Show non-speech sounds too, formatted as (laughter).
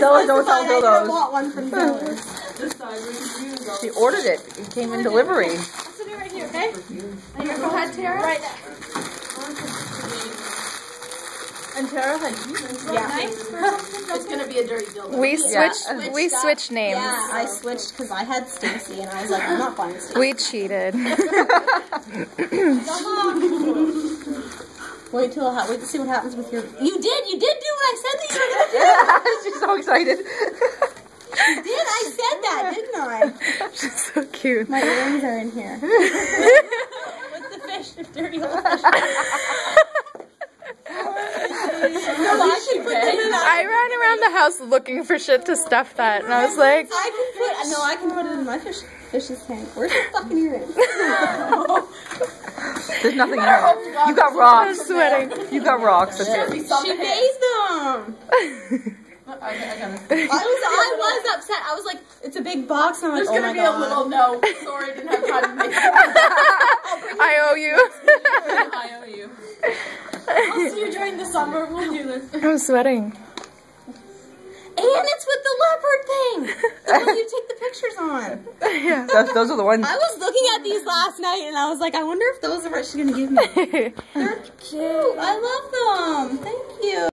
Zilla, don't tell I Zilla. want one from Zilla. (laughs) She ordered it. It came in delivery. Sitting right here, okay? And you're go ahead, Tara. Right there. And Tara had Yeah. (laughs) It's gonna be a dirty dildo. We Yeah. switched. We switched names. Yeah, I switched because I had Stacy, and I was like, I'm not buying Stacy. We cheated. (laughs) Wait till ha- wait to see what happens with your. You did. You did do what I said that you were gonna do. She's excited. (laughs) You did. I said that, didn't I? (laughs) She's so cute. My earrings are in here. (laughs) with the fish, the dirty old fish. no, I can put them in. a- I ran around the house looking for shit to stuff that, and I was like, I can put. No, I can put it in my fish fish's tank. Where's the fucking earrings? There's nothing in there. You got rocks. I'm sweating. You got rocks. That's it. She bathed them. I, I gotta. I was, I was upset. I was like, it's a big box. And I'm like, There's oh gonna my be god. a little no. Sorry, didn't have time to make it. (laughs) I owe you. I owe you. I'll see you during the summer. We'll do this. I'm sweating. And it's with the leopard thing. The one you take the pictures on. Yeah. Those, those are the ones. I was looking at these last night and I was like, I wonder if those are what she's gonna give me. (laughs) They're cute. I love them. Thank you.